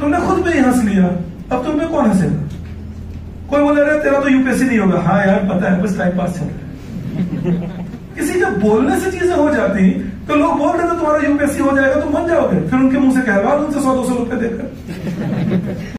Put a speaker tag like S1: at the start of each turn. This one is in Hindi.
S1: खुद पे ही हंस लिया। अब तुम पे कौन हंसेगा? कोई बोले, अरे, तेरा तो यूपीएससी नहीं होगा। हाँ यार, पता है, बस टाइम पास चल रहा है। किसी जब बोलने से चीज़ें हो जाती तो लोग बोल रहे थे, तुम्हारा यूपीएससी हो जाएगा, तुम बन जाओगे। फिर उनके मुँह से कहवा उनसे सौ दो सौ रुपए देकर।